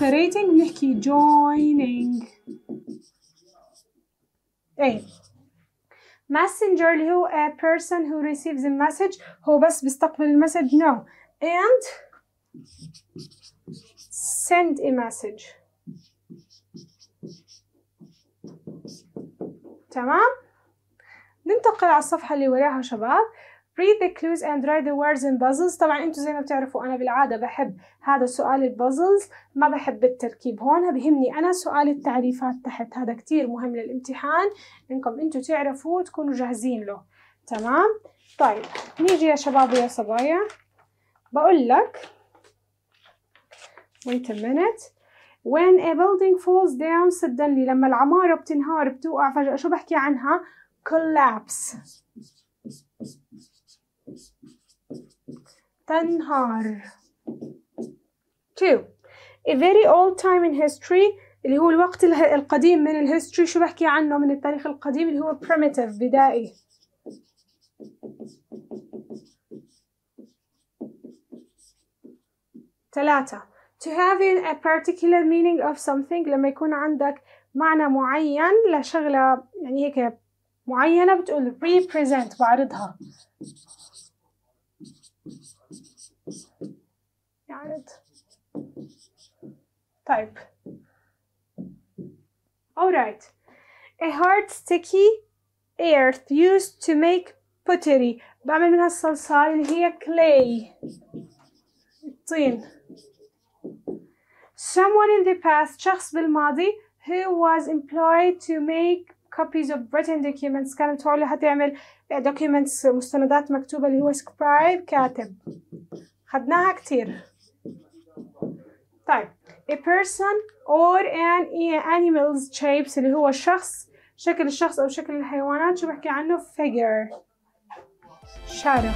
بحكي joining. إيه. Messenger اللي هو a person who receives a message. هو بس بيستقبل المسج. No. And send a message. تمام؟ ننتقل على الصفحة اللي وراها شباب. Read the clues and write the words in puzzles. طبعا أنتم زي ما بتعرفوا أنا بالعادة بحب هذا سؤال البازلز ما بحب التركيب هون بهمني أنا سؤال التعريفات تحت. هذا كتير مهم للامتحان إنكم أنتم تعرفوا تكونوا جاهزين له. تمام؟ طيب نيجي يا شباب ويا صبايا. بقول لك wait a minute. When a building falls down suddenly لما العمارة بتنهار بتوقع فجأة شو بحكي عنها؟ Collapse. تنهار. two. A very old time in history اللي هو الوقت القديم من الهيستوري شو بحكي عنه؟ من التاريخ القديم اللي هو primitive بدائي. ثلاثة. To have a particular meaning of something لما يكون عندك معنى معين لشغلة يعني هيك معينة بتقول represent بعرضها. يعرض طيب alright a hard sticky earth used to make pottery بعمل منها الصلصال اللي هي clay الطين someone in the past شخص بالماضي who was employed to make copies of written documents كانت هو اللي هتعمل documents مستندات مكتوبة اللي هو scribe كاتب خدناها كتير طيب a person or an animal's shapes اللي هو الشخص شكل الشخص أو شكل الحيوانات شو بحكي عنه؟ figure. شارع.